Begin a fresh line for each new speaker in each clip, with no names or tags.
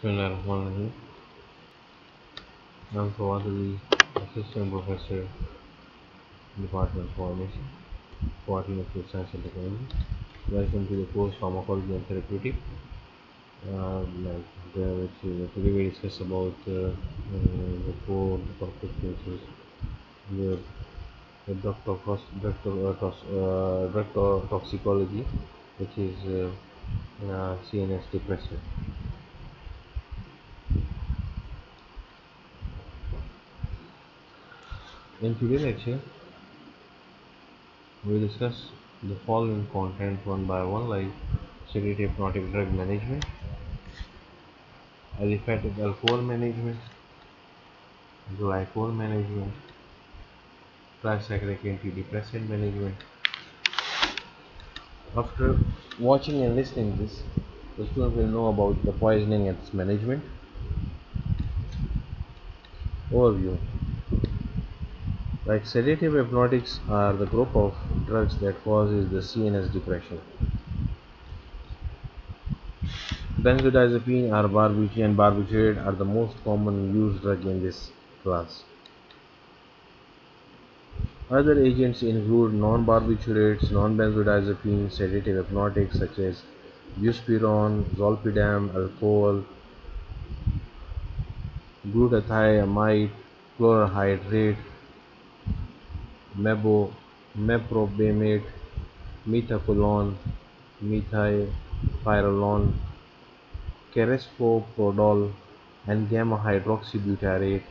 Bismillahirrahmanirrahim. I'm Fawad Assistant Professor, Department of Pharmacy, Department of Food Science and Technology. Welcome to the course Pharmacology and Therapeutic. Uh, like the, which, uh, today we discuss about uh, uh, the four is the, the drug, tox, drug, uh, tox, uh, drug toxicology, which is uh, uh, CNS depressant. In today's lecture, we discuss the following content one by one like sedative hypnotic drug management, aliphatic alcohol management, glycol management, tricyclic antidepressant management. After watching and listening this, the student will know about the poisoning and its management. Overview like sedative hypnotics are the group of drugs that causes the CNS depression. Benzodiazepine or barbiturate and barbiturate are the most common used drug in this class. Other agents include non-barbiturates, non-benzodiazepine, sedative hypnotics such as buspirone, zolpidem, alcohol, glutathione, chlorhydrate, mebo, meprobamate, methaqualone, methylpyrrolone, carisoprodol, and gamma hydroxybutyrate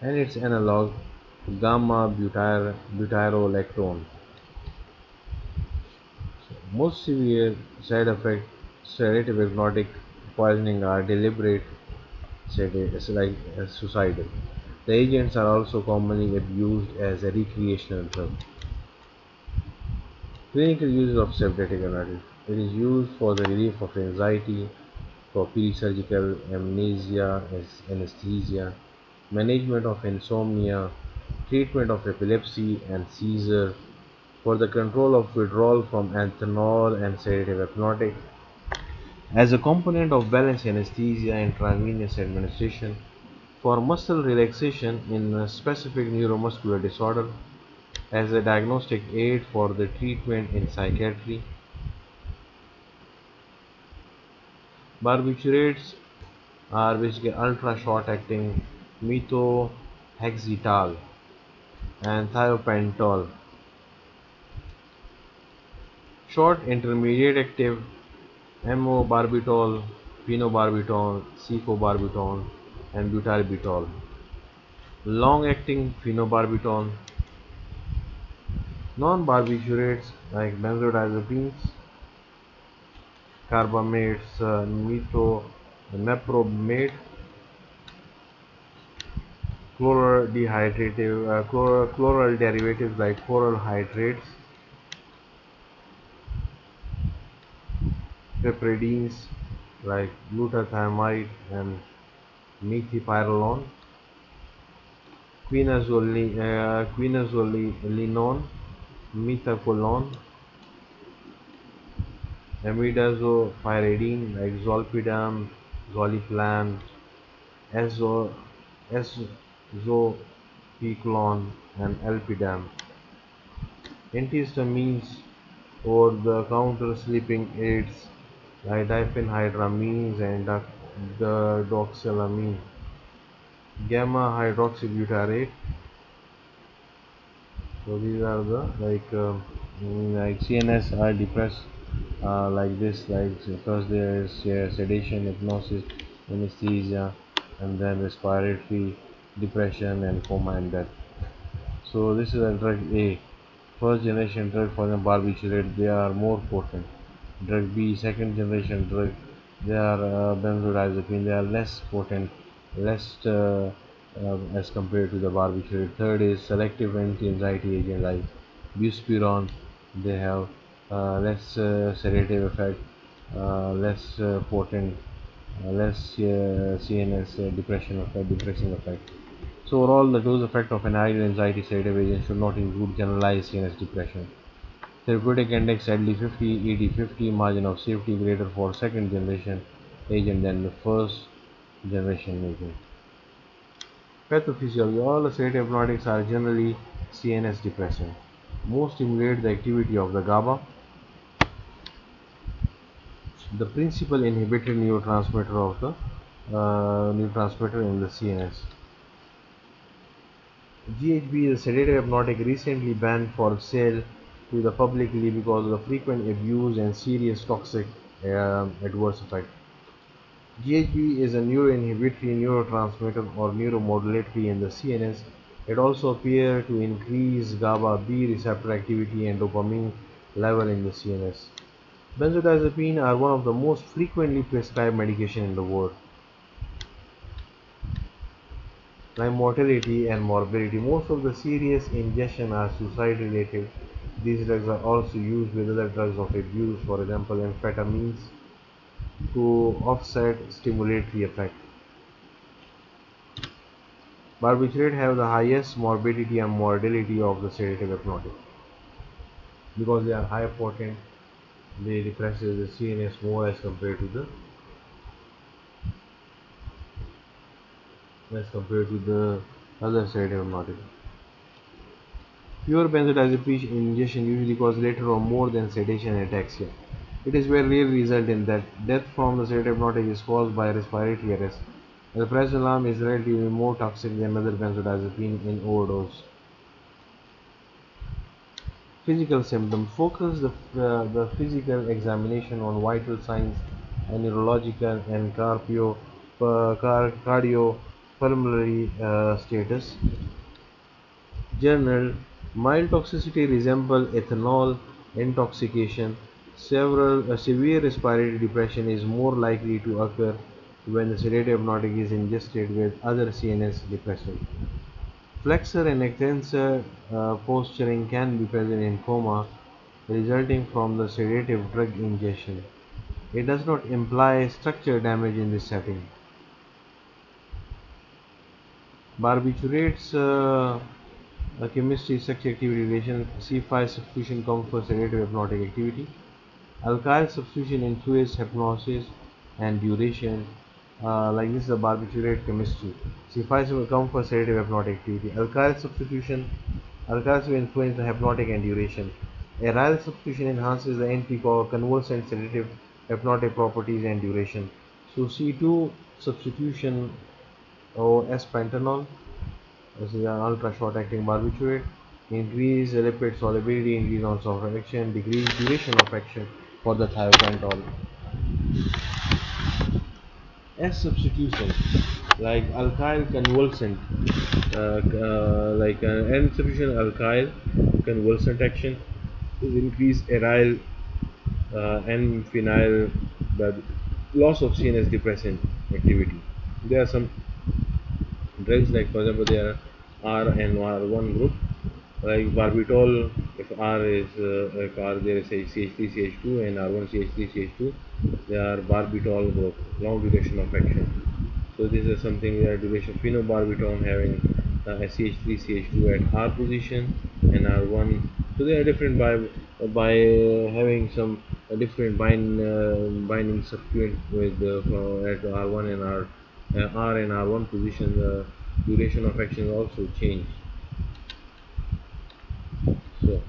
and its analog gamma butyr butyrolactone. Most severe side effects sedative hypnotic poisoning are deliberate like uh, suicidal. The agents are also commonly abused as a recreational drug. Clinical uses of hypnotic. It is used for the relief of anxiety, for pre-surgical amnesia as anesthesia, management of insomnia, treatment of epilepsy and seizure, for the control of withdrawal from ethanol and sedative hypnotic, as a component of balanced anesthesia and intravenous administration, for muscle relaxation in a specific neuromuscular disorder, as a diagnostic aid for the treatment in psychiatry. Barbiturates are basically ultra short acting methotrexate and thiopentol. Short intermediate active amobarbitol, phenobarbital, cefobarbital, and butyrylbutol. Long-acting phenobarbital. Non-barbiturates like benzodiazepines, carbamates, uh, metho, meprobamate, chloraldehydrative, uh, chlor chloral derivatives like chloral hydrates, piperidines like glutathione and methylpyrrolone, eh, quinazolinone, methaqualone, imidazopyridine like zolpidem, zolpidem, azopicolone, and alpidem. Antihistamines over-the-counter sleeping aids like diphenhydramines and the doxylamine. Gamma hydroxybutyrate. So these are the like uh, like cns are depressed uh, like this like first there is uh, sedation hypnosis anesthesia and then respiratory depression and coma and death. So this is a drug a. First generation drug for the barbiturate they are more potent. Drug b second generation drug they are uh, benzodiazepine they are less potent less uh, uh, as compared to the barbiturate third is selective anti-anxiety agent like buspirone. They have uh, less uh, sedative effect uh, less potent less CNS depression effect depressing effect. So overall the dose effect of an ideal anxiety sedative agent should not include generalized CNS depression Therapeutic index LD50, ED50, margin of safety greater for second generation agent than the first generation agent. Pathophysiology All sedative hypnotics are generally CNS depressant. Most stimulate the activity of the GABA, the principal inhibitory neurotransmitter of the uh, neurotransmitter in the CNS. GHB is a sedative hypnotic recently banned for sale to the publicly because of the frequent abuse and serious toxic uh, adverse effect. GHB is a neuroinhibitory neurotransmitter or neuromodulatory in the CNS. It also appears to increase GABA B receptor activity and dopamine level in the CNS. Benzodiazepine are one of the most frequently prescribed medication in the world. Like mortality and morbidity, most of the serious ingestion are suicide related. These drugs are also used with other drugs of abuse, for example amphetamines, to offset stimulatory effect. Barbiturate have the highest morbidity and mortality of the sedative hypnotic because they are high potent they depress the CNS more as compared to the as compared to the other sedative hypnotic. Pure benzodiazepine ingestion usually causes later or more than sedation and ataxia. It is very rare result in that death from the sedative hypnotic is caused by respiratory arrest. The Alprazolam is relatively more toxic than other benzodiazepine in overdose. Physical symptoms focus the, uh, the physical examination on vital signs and neurological and cardio, uh, car, cardiopulmonary uh, status. Journal mild toxicity resemble ethanol intoxication Several, severe respiratory depression is more likely to occur when the sedative hypnotic is ingested with other CNS depressant. Flexor and extensor uh, posturing can be present in coma resulting from the sedative drug ingestion. It does not imply structure damage in this setting. Barbiturates uh, chemistry sex activity relation C5 substitution comes for sedative hypnotic activity. Alkyl substitution influences hypnosis and duration. Uh, like this is a barbiturate chemistry. C5 will come for sedative hypnotic activity. Alkyl substitution alkyls will influence the hypnotic and duration. Aryl substitution enhances the NP convulsant sedative hypnotic properties and duration. So C2 substitution or S-pentanol this is an ultra short acting barbiturate increase lipid solubility increase onset of action decrease duration of action for the thiopentol. S substitution like alkyl convulsant uh, uh, like uh, N substitution alkyl convulsant action is increased aryl uh, N phenyl loss of CNS depressant activity. There are some drugs like for example there are R and R1 group. Like barbitol if R is uh, if R there is CH3 CH2 and R1 CH3 CH2 they are barbitol group long duration of action. So this is something where duration phenobarbital having uh, CH3 CH2 at R position and R1 so they are different by by having some uh, different bind uh, binding subsequent with uh, at R1 and R uh, R and R1 position duration of action also change. So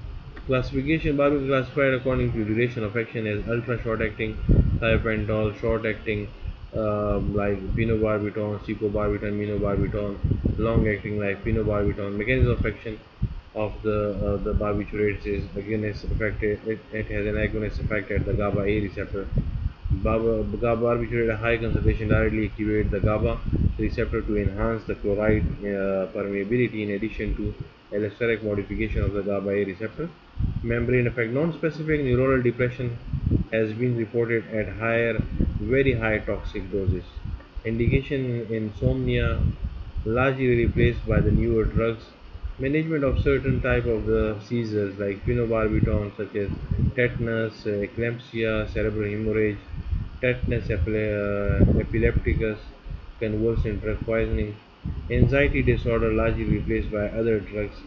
classification bar will classified according to duration of action as ultra short acting thiopentol short acting um, like phenobarbital secobarbital minobarbital long acting like phenobarbital mechanism of action of the uh, the barbiturates is agonist effect it, it has an agonist effect at the GABA A receptor GABA, barbiturate high concentration directly activate the GABA receptor to enhance the chloride uh, permeability in addition to allosteric modification of the GABA A receptor. Membrane effect non-specific neuronal depression has been reported at higher, very high toxic doses. Indication in insomnia largely replaced by the newer drugs. Management of certain type of the seizures like phenobarbital such as tetanus, eclampsia, cerebral hemorrhage, tetanus uh, epilepticus, convulsant drug poisoning, anxiety disorder largely replaced by other drugs,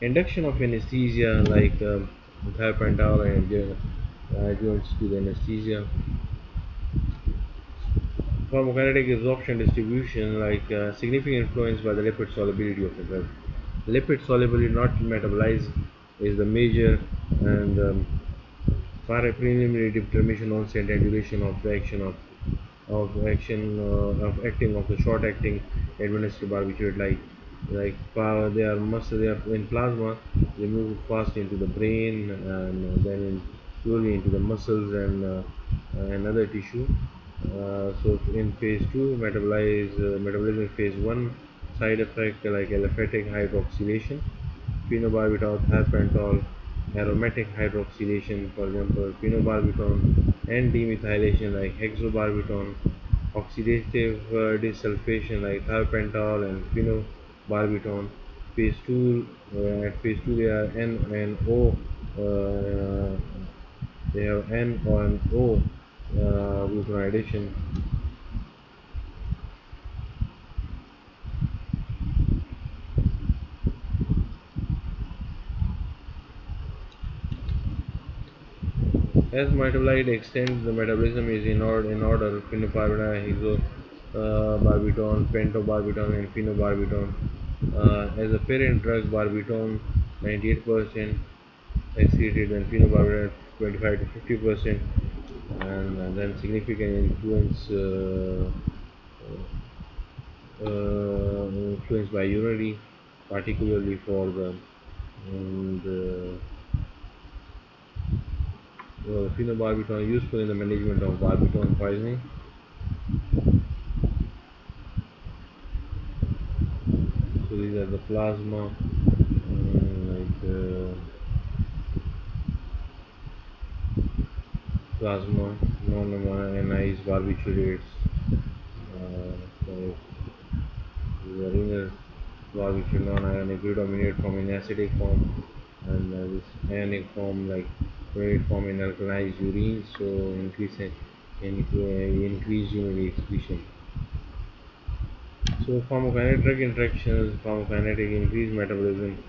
induction of anesthesia like um, thiopentol and uh, to the anesthesia, pharmacokinetic absorption distribution like uh, significant influence by the lipid solubility of the drug. Lipid solubility not metabolized is the major and um, preliminary determination onset and duration of the action of of action uh, of acting of the short acting administered barbiturate like like uh, they are muscle they are in plasma they move fast into the brain and then in, slowly into the muscles and uh, another tissue. Uh, so in phase 2 metabolize uh, metabolism phase 1 side effect like aliphatic hydroxylation phenobarbital thiopental aromatic hydroxylation for example phenobarbital and demethylation like hexobarbital oxidative uh, desulfation like thiopental and phenobarbital phase 2 uh, at phase 2 they are N and O uh, they have N and O uh, glucuronidation As metabolite extends, the metabolism is in order, in order phenobarbital, hexobarbital, pentobarbital, and phenobarbital. Uh, as a parent drug, barbital 98% excreted and phenobarbital 25 to 50 percent, and, then significant influence uh, uh, influence by urinary, particularly for the, the uh, phenobarbital is useful in the management of barbital poisoning. So these are the plasma, uh, like uh, plasma, non-ionized barbiturates. Uh, so the renal barbiturate non-ionic predominate from in acidic form and uh, this ionic form like chloride form in alkalized urine so increase in, increase urinary excretion. So pharmacokinetic drug interactions pharmacokinetic increase metabolism.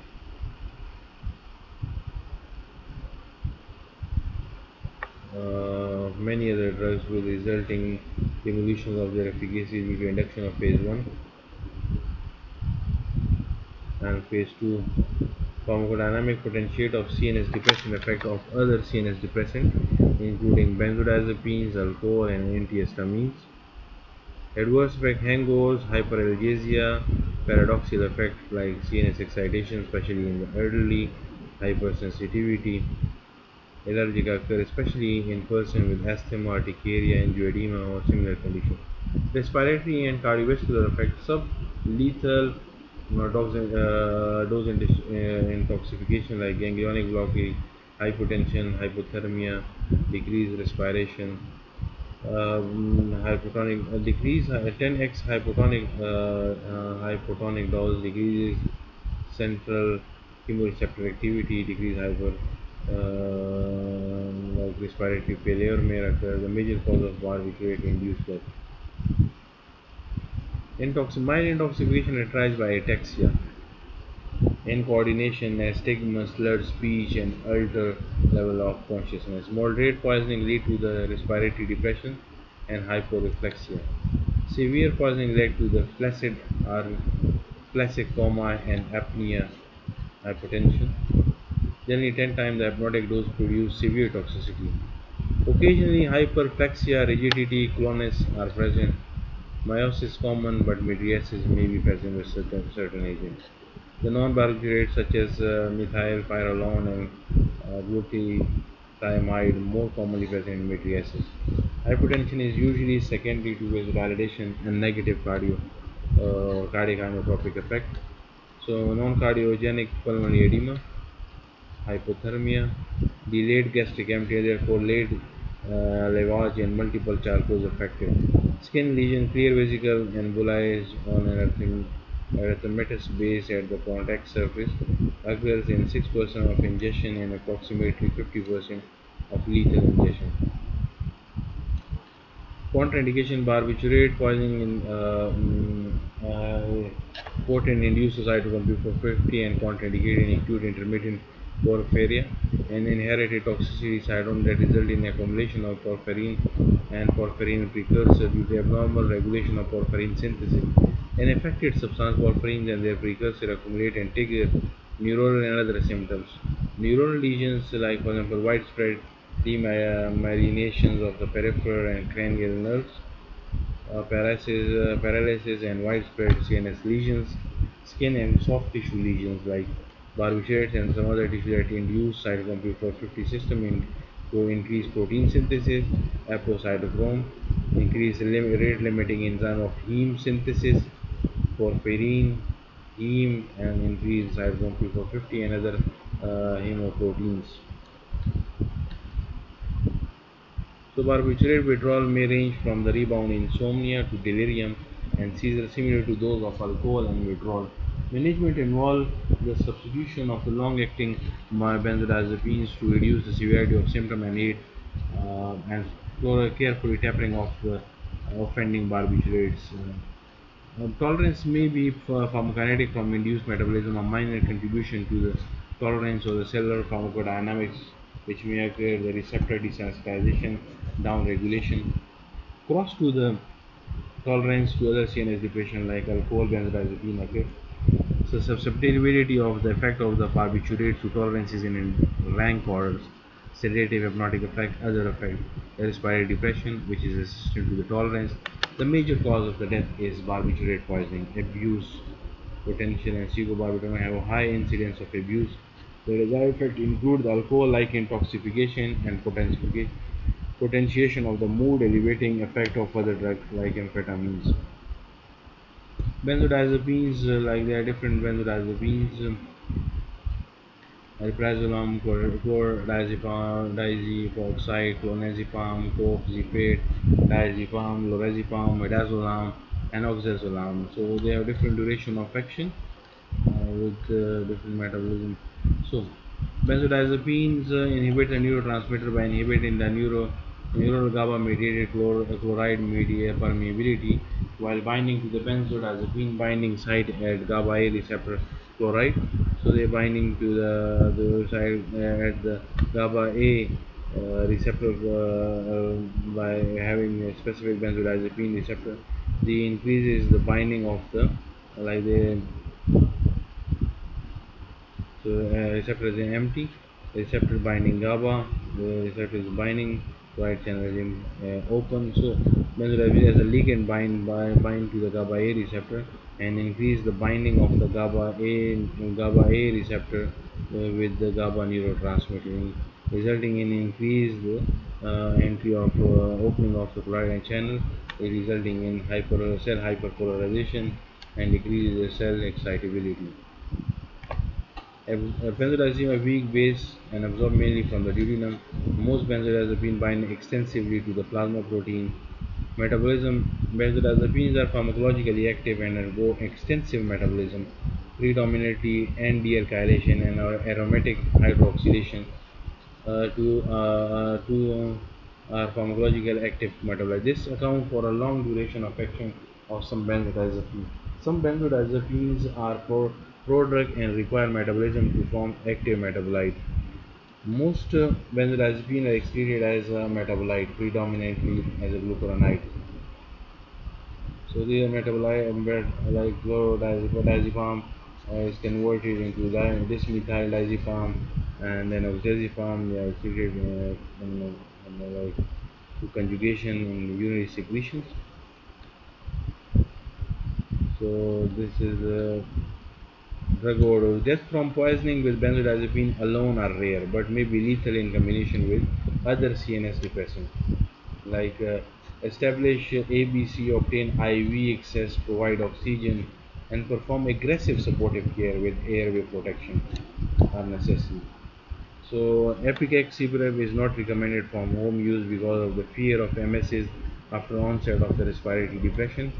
Uh, many other drugs will result in diminution of their efficacy due to induction of phase 1 and phase 2 pharmacodynamic potentiate of CNS depressant effect of other CNS depressant including benzodiazepines, alcohol and antihistamines. Adverse effect hangovers, hyperalgesia, paradoxical effect like CNS excitation especially in the elderly, hypersensitivity, allergic occur especially in person with asthma, urticaria, angioedema or similar condition. Respiratory and cardiovascular effect, sublethal dose, uh, dose uh, intoxication like ganglionic blockage, hypotension, hypothermia, decreased respiration, um, hypotonic uh, decrease uh, 10x hypotonic uh, uh, hypotonic dose decreases central chemoreceptor activity, decrease hyper uh, like respiratory failure may occur. The major cause of barbiturate induced death. Intox mild intoxication by ataxia, incoordination, nystagmus, uh, slurred speech, and altered level of consciousness. Moderate poisoning lead to the respiratory depression and hyporeflexia. Severe poisoning led to the flaccid or flaccid coma and apnea, hypotension. Generally 10 times the hypnotic dose produce severe toxicity. Occasionally hyperflexia, rigidity, clonus are present Meiosis is common, but mydriasis may be present with certain, certain agents. The non-barbiturates such as uh, methylpyrrolone and uh, more commonly present in mydriasis. Hypertension is usually secondary to vasodilation and negative cardio, uh, cardiac effect. So non-cardiogenic pulmonary edema, hypothermia, delayed gastric emptying, therefore late uh, lavage and multiple charcoals affected. Skin lesion, clear vesicle emboli on an erythematous base at the contact surface occurs in 6% of ingestion and approximately 50% of lethal ingestion. Contraindication barbiturate poisoning in uh, uh, potent induces cytochrome P450 and contraindicated in acute intermittent porphyria, an inherited toxicity that result in accumulation of porphyrin and porphyrin precursor due to abnormal regulation of porphyrin synthesis. An affected substance porphyrins and their precursor accumulate and trigger neuronal and other symptoms. Neuronal lesions like for example widespread demyelinations of the peripheral and cranial nerves, uh, paralysis, uh, paralysis and widespread CNS lesions, skin and soft tissue lesions like barbiturates and some other tissue that induce cytochrome P450 system in, to increase protein synthesis, apocytochrome, increase lim rate limiting enzyme of heme synthesis, porphyrin, heme and increase cytochrome P450 and other uh, hemoproteins. So barbiturate withdrawal may range from the rebound insomnia to delirium and seizures similar to those of alcohol and withdrawal. Management involves the substitution of the long-acting benzodiazepines to reduce the severity of symptom and aid uh, and carefully tapering off the offending barbiturates. Uh, tolerance may be pharmacokinetic from induced metabolism, a minor contribution to the tolerance of the cellular pharmacodynamics which may occur the receptor desensitization downregulation cross to the tolerance to other CNS depression like alcohol benzodiazepine occur so susceptibility of the effect of the barbiturate to tolerance is in rank orders sedative hypnotic effect other effect respiratory depression which is resistant to the tolerance the major cause of the death is barbiturate poisoning abuse potential and serobarbital have a high incidence of abuse the desired effect include the alcohol-like intoxication and potentiation of the mood-elevating effect of other drugs like amphetamines. Benzodiazepines, uh, like there are different benzodiazepines, um, alprazolam, chlordiazepam, diazepoxide, clonazepam, cofazepate, diazepam, lorazepam, midazolam, and oxazolam. So they have different duration of action uh, with uh, different metabolism. So, benzodiazepines uh, inhibit the neurotransmitter by inhibiting the neuro neural GABA mediated chloride media permeability while binding to the benzodiazepine binding site at GABA A receptor chloride. So they are binding to the, the site uh, at the GABA A uh, receptor uh, uh, by having a specific benzodiazepine receptor. The increases the binding of the like the so uh, receptor is empty receptor binding GABA the receptor is binding right channel is uh, open. So benzodiazepine as a ligand bind by, bind to the GABA A receptor and increase the binding of the GABA A GABA A receptor uh, with the GABA neurotransmitter resulting in increased uh, entry of uh, opening of the chloride channel resulting in hyper cell hyperpolarization and decrease the cell excitability Benzodiazepine are weak base and absorbed mainly from the duodenum. Most benzodiazepines bind extensively to the plasma protein. Metabolism Benzodiazepines are pharmacologically active and undergo extensive metabolism, predominantly N-dealkylation and aromatic hydroxylation. Uh, to uh, uh to uh, are pharmacologically active metabolites. This accounts for a long duration of action of some benzodiazepines. Some benzodiazepines are for prodrug and require metabolism to form active metabolite. Most uh, benzodiazepines are excreted as a metabolite, predominantly as a glucuronide. So these metabolite like chlorodiazepam is converted into dismethyl diazepam and then oxazepam they are excreted uh, in, in, like to conjugation in urinary secretions. So this is uh, drug overdose. Death from poisoning with benzodiazepine alone are rare, but may be lethal in combination with other CNS depressants. Like uh, establish ABC, obtain IV access, provide oxygen, and perform aggressive supportive care with airway protection are necessary. So Epikexibrev is not recommended for home use because of the fear of MSs after onset of the respiratory depression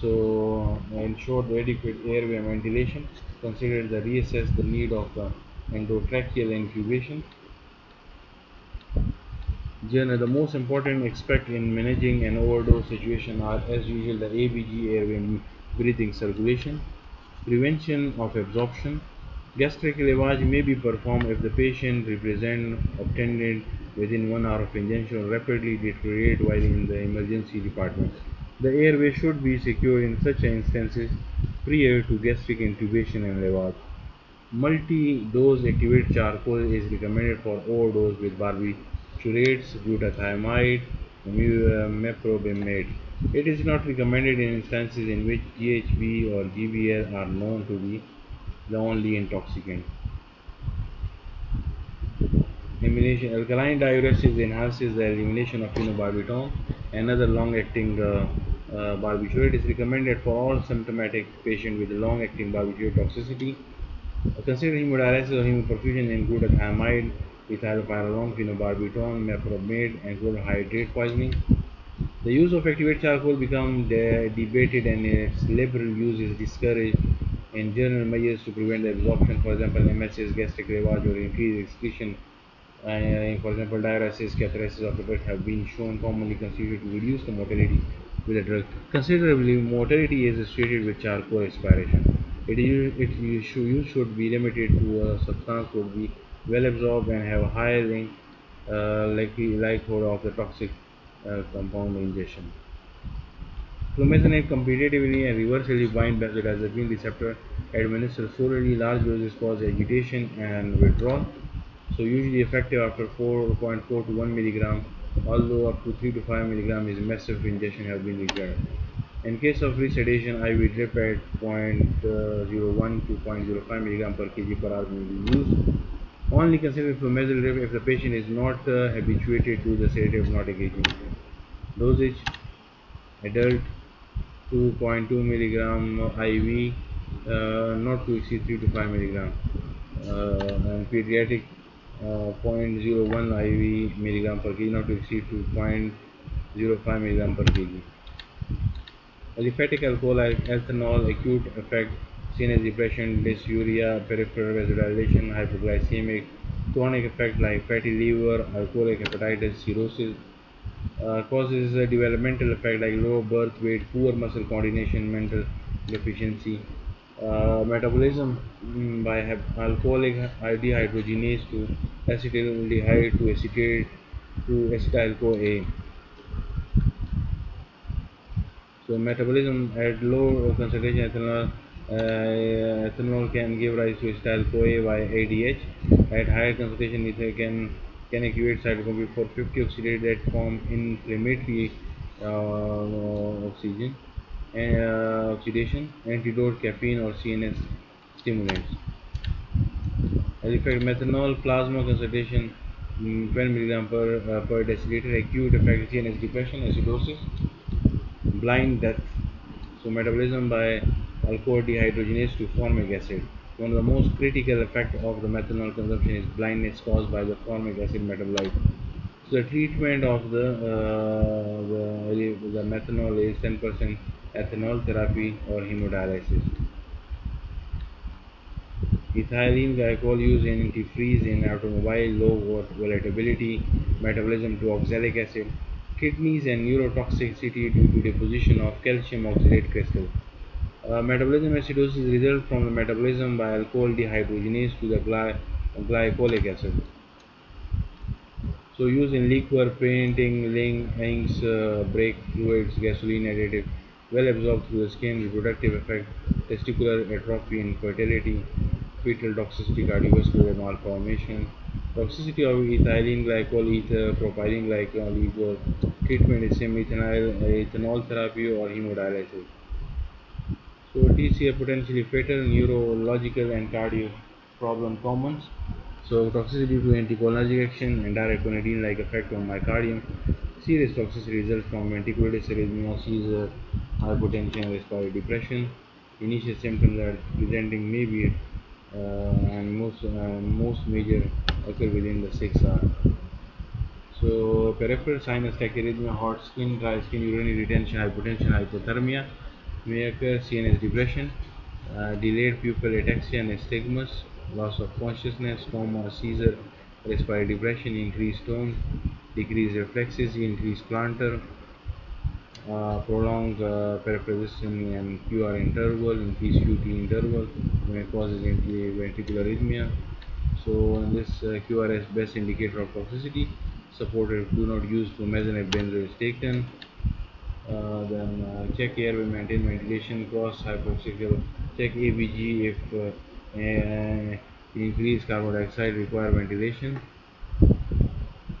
so ensure the adequate airway ventilation consider the reassess the need of the endotracheal incubation Generally, the most important aspect in managing an overdose situation are as usual the ABG airway breathing circulation prevention of absorption Gastric lavage may be performed if the patient represents obtained within one hour of ingestion rapidly deteriorate while in the emergency department. The airway should be secure in such instances prior to gastric intubation and lavage. Multi-dose activated charcoal is recommended for overdose with barbiturates, glutathione, meprobamate. It is not recommended in instances in which GHB or GBL are known to be the only intoxicant. Elimination alkaline diuresis enhances the elimination of phenobarbital. Another long-acting uh, uh, barbiturate is recommended for all symptomatic patients with long-acting barbiturate toxicity. Uh, consider hemodialysis or hemoperfusion in glutathione, ethylpyrrolone, phenobarbital, meprobamate, and chlorohydrate poisoning. The use of activated charcoal become debated and its liberal use is discouraged in general measures to prevent the absorption, for example, MSS, gastric lavage, or increased excretion. Uh, for example, diuresis, catharesis of the have been shown commonly constituted to reduce the mortality with the drug. Considerably, mortality is associated with charcoal expiration. It, it use should be limited to a substance would be well absorbed and have a high link, uh, likelihood of the toxic uh, compound ingestion. Flumazenate competitively and reversibly bind benzodiazepine receptor administered solely large doses cause agitation and withdrawal. So usually effective after 4.4 to 1 milligram, although up to 3 to 5 milligram is massive ingestion has been required. In case of resedation, IV drip at 0.01 to 0.05 milligram per kg per hour may be used. Only consider flumezil drip if the patient is not uh, habituated to the sedative hypnotic agent. Dosage adult 2.2 milligram IV uh, not to exceed 3 to 5 milligram uh, and pediatric uh, 0.01 IV milligram per kg not to exceed to 0.05 milligram per kg. Aliphatic alcohol ethanol acute effect CNS depression, dysuria, peripheral vasodilation, hypoglycemic, chronic effect like fatty liver, alcoholic hepatitis, cirrhosis, uh, causes a developmental effect like low birth weight, poor muscle coordination, mental deficiency, uh, metabolism um, by alcoholic dehydrogenase to acetaldehyde to acetate to acetyl CoA. So metabolism at low concentration ethanol, uh, ethanol can give rise to acetyl CoA by ADH. At higher concentration, it can can activate cytochrome for 50 oxidate that form inflammatory uh, oxygen uh, oxidation, antidote, caffeine or CNS stimulants. Effect, methanol plasma concentration mm, 12 mg per, uh, per deciliter, acute effect CNS depression, acidosis, blind death. So metabolism by alcohol dehydrogenase to formic acid. One of the most critical effects of the methanol consumption is blindness caused by the formic acid metabolite. So the treatment of the, uh, the, the methanol is 10% ethanol therapy or hemodialysis. Ethylene glycol used in antifreeze in automobile, low volatility, metabolism to oxalic acid, kidneys and neurotoxicity due to deposition of calcium oxalate crystal. Uh, metabolism acidosis results from the metabolism by alcohol dehydrogenase to the gly glycolic acid. So use in liquor, painting, inks, uh, brake fluids, gasoline additive, well absorbed through the skin, reproductive effect, testicular atrophy, and infertility, fetal toxicity, cardiovascular malformation, toxicity of ethylene glycol, ether, propylene glycol, ether, treatment is same ethanol, ethanol therapy or hemodialysis. So TCA potentially fatal, neurological and cardio problem commons. So toxicity due to anticholinergic action and direct quinidine like effect on myocardium. Serious toxicity results from ventricular arrhythmia, seizure, hypotension, respiratory depression. Initial symptoms are presenting maybe uh, and most uh, most major occur within the 6 hours. So peripheral sinus tachyarrhythmia, hot skin, dry skin, urinary retention, hypotension, hypothermia may occur CNS depression, uh, delayed pupil ataxia and nystagmus, loss of consciousness, coma, seizure, respiratory depression, increased tone, decreased reflexes, increased plantar, uh, prolonged uh, and QR interval, increased QT interval may cause ventricular arrhythmia. So this uh, QRS best indicator of toxicity, supported do not use flumazenib benzo is taken. Uh, then uh, check airway maintain ventilation cross hypoxic check ABG if uh, increased carbon dioxide require ventilation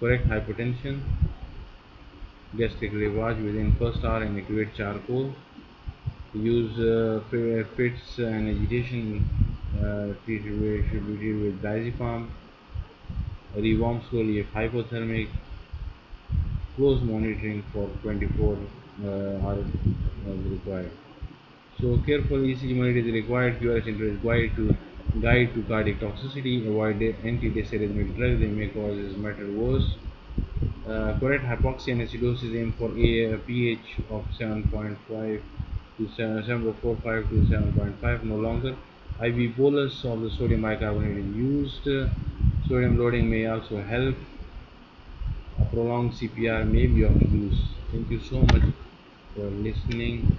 correct hypotension gastric lavage within first hour and activate charcoal. Use uh, fits and agitation uh, with, should be treated with diazepam. Rewarm slowly if hypothermic. Close monitoring for 24 uh, hours required. So careful ECG monitoring is required. QRS is required to guide to cardiac toxicity avoid antidyserythmic drugs they may cause matter worse uh, correct hypoxia and acidosis aim for a, a pH of 7.5 to 7.45 to 7.5 no longer. IV bolus of the sodium bicarbonate is used. Sodium loading may also help. A prolonged CPR may be of use. Thank you so much for listening